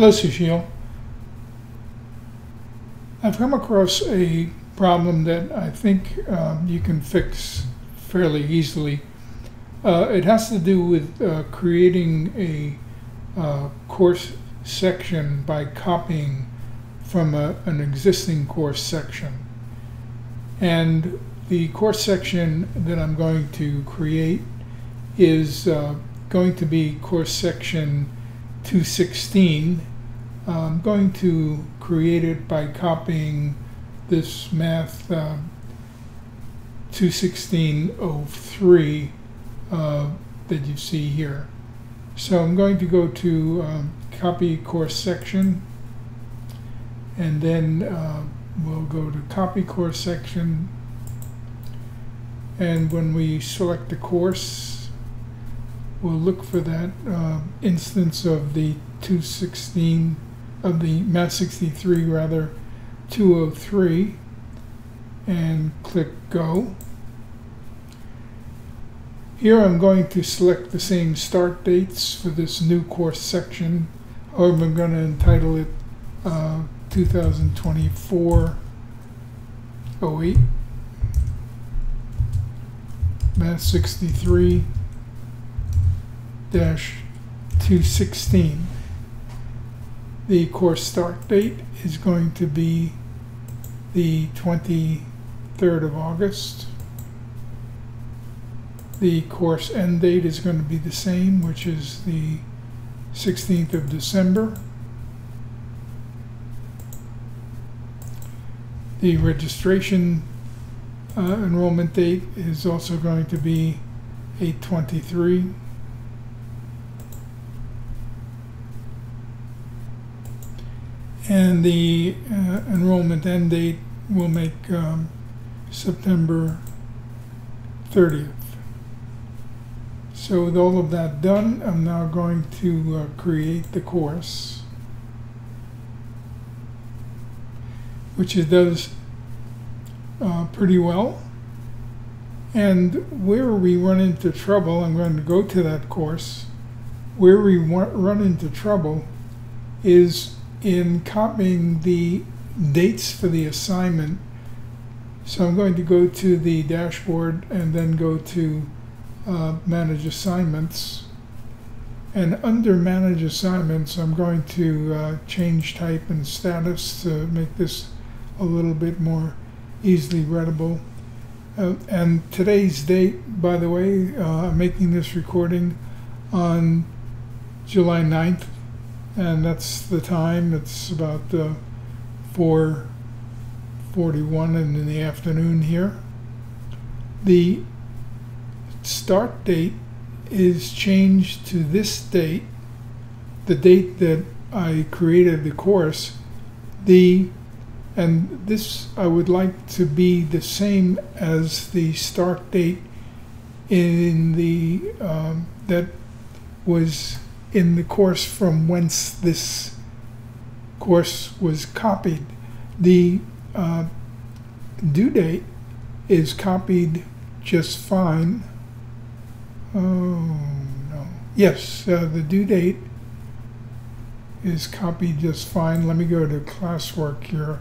Hello, Sushil. I've come across a problem that I think um, you can fix fairly easily. Uh, it has to do with uh, creating a uh, course section by copying from a, an existing course section. And the course section that I'm going to create is uh, going to be course section 216. I'm going to create it by copying this math uh, 216.03 uh, that you see here. So I'm going to go to um, copy course section and then uh, we'll go to copy course section and when we select the course we'll look for that uh, instance of the 216 of the Math 63 rather 203 and click go. Here I'm going to select the same start dates for this new course section. However, I'm going to entitle it uh, 2024 08 Math 63 dash 216. The course start date is going to be the 23rd of August. The course end date is going to be the same, which is the 16th of December. The registration uh, enrollment date is also going to be 823. And the uh, enrollment end date will make um, September 30th. So with all of that done, I'm now going to uh, create the course, which it does uh, pretty well. And where we run into trouble, I'm going to go to that course, where we run into trouble is in copying the dates for the assignment. So I'm going to go to the dashboard and then go to uh, manage assignments. And under manage assignments, I'm going to uh, change type and status to make this a little bit more easily readable. Uh, and today's date, by the way, uh, I'm making this recording on July 9th, and that's the time. It's about uh, 4:41 in the afternoon here. The start date is changed to this date, the date that I created the course. The and this I would like to be the same as the start date in the um, that was in the course from whence this course was copied. The uh, due date is copied just fine. Oh no. Yes, uh, the due date is copied just fine. Let me go to classwork here.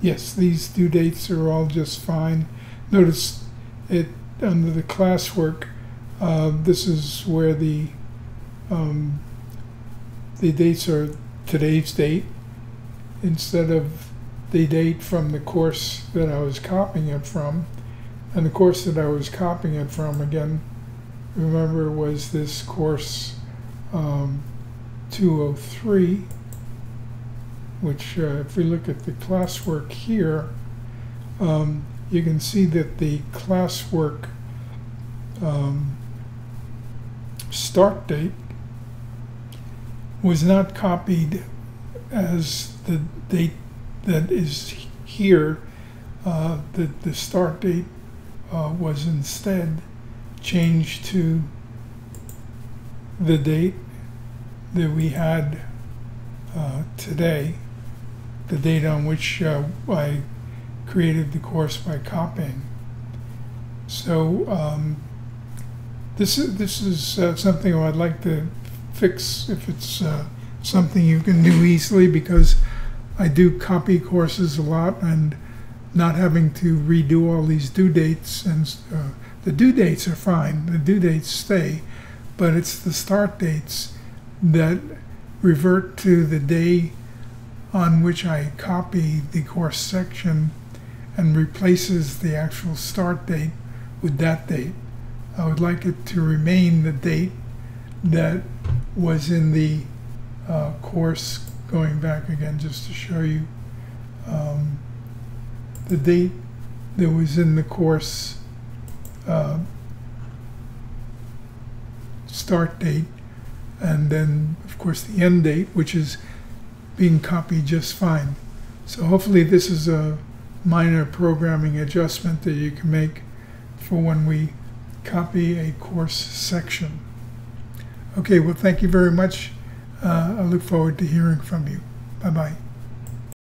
Yes, these due dates are all just fine. Notice it under the classwork, uh, this is where the um, the dates are today's date instead of the date from the course that I was copying it from. And the course that I was copying it from, again, remember, was this course um, 203, which, uh, if we look at the classwork here, um, you can see that the classwork um, start date was not copied as the date that is here. Uh, the, the start date uh, was instead changed to the date that we had uh, today, the date on which uh, I created the course by copying. So um, this is this is uh, something I'd like to fix if it's uh, something you can do easily because I do copy courses a lot and not having to redo all these due dates and uh, the due dates are fine the due dates stay but it's the start dates that revert to the day on which I copy the course section and replaces the actual start date with that date. I would like it to remain the date that was in the uh, course going back again just to show you um, the date that was in the course uh, start date and then of course the end date which is being copied just fine. So hopefully this is a minor programming adjustment that you can make for when we copy a course section okay well thank you very much. Uh, I look forward to hearing from you. Bye bye